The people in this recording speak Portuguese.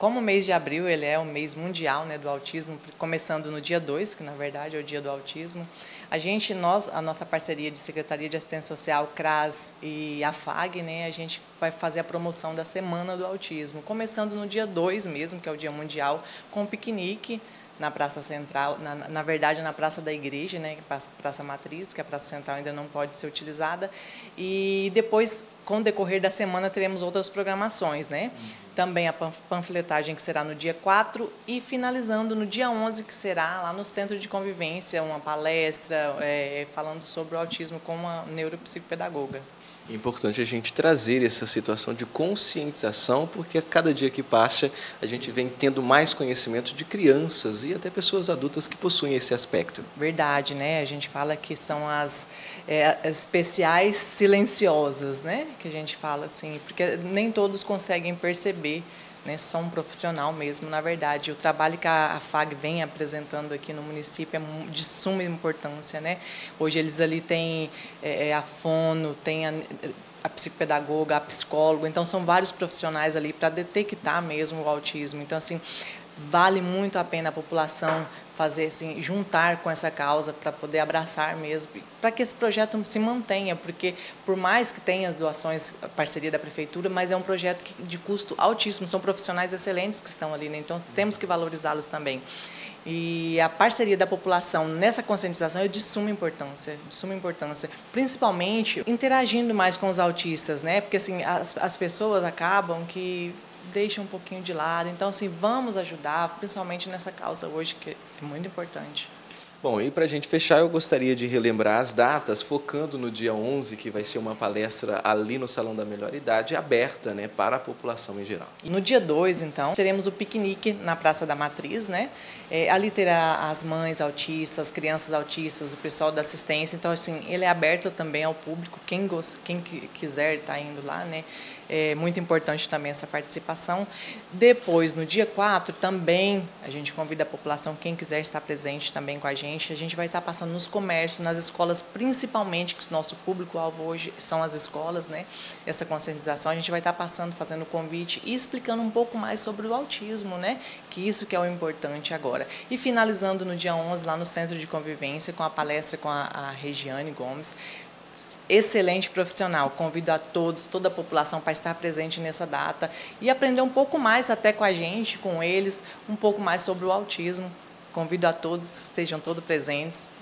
como o mês de abril ele é o mês mundial né, do autismo, começando no dia 2, que na verdade é o dia do autismo, a gente, nós, a nossa parceria de Secretaria de Assistência Social, CRAS e a FAG, né, a gente vai fazer a promoção da Semana do Autismo, começando no dia 2 mesmo, que é o dia mundial, com um piquenique, na Praça Central, na, na verdade na Praça da Igreja, né, é Praça Matriz, que a Praça Central ainda não pode ser utilizada. E depois, com o decorrer da semana, teremos outras programações, né? Também a panfletagem que será no dia 4 e finalizando no dia 11, que será lá no Centro de Convivência, uma palestra é, falando sobre o autismo com uma neuropsicopedagoga. É importante a gente trazer essa situação de conscientização, porque a cada dia que passa a gente vem tendo mais conhecimento de crianças e até pessoas adultas que possuem esse aspecto. Verdade, né? A gente fala que são as, é, especiais silenciosas, né? Que a gente fala assim, porque nem todos conseguem perceber né, só um profissional mesmo, na verdade. O trabalho que a, FAG vem apresentando aqui no município é de suma importância. Né? Hoje eles ali têm é, é a fono, tem a, a psicopedagoga, a psicóloga, então são vários profissionais ali para detectar mesmo o autismo. Então, assim, vale muito a pena a população fazer assim, juntar com essa causa para poder abraçar mesmo, para que esse projeto se mantenha, porque por mais que tenha as doações, a parceria da prefeitura, mas é um projeto que, de custo altíssimo, são profissionais excelentes que estão ali, né? então temos que valorizá-los também. E a parceria da população nessa conscientização é de suma importância, de suma importância, principalmente interagindo mais com os autistas, né? Porque assim, as, as pessoas acabam que deixa um pouquinho de lado. Então, assim, vamos ajudar, principalmente nessa causa hoje, que é muito importante. Bom, e para a gente fechar, eu gostaria de relembrar as datas, focando no dia 11, que vai ser uma palestra ali no Salão da Melhor Idade, aberta né, para a população em geral. No dia 2, então, teremos o piquenique na Praça da Matriz, né? É, ali terá as mães autistas, as crianças autistas, o pessoal da assistência. Então, assim, ele é aberto também ao público, quem, quem quiser estar tá indo lá, né? É muito importante também essa participação. Depois, no dia 4, também a gente convida a população, quem quiser estar presente também com a gente. A gente vai estar passando nos comércios, nas escolas, principalmente, que o nosso público-alvo hoje são as escolas, né? Essa conscientização, a gente vai estar passando, fazendo convite e explicando um pouco mais sobre o autismo, né? Que isso que é o importante agora. E finalizando no dia 11, lá no Centro de Convivência, com a palestra com a, a Regiane Gomes, excelente profissional. Convido a todos, toda a população para estar presente nessa data e aprender um pouco mais até com a gente, com eles, um pouco mais sobre o autismo. Convido a todos, estejam todos presentes.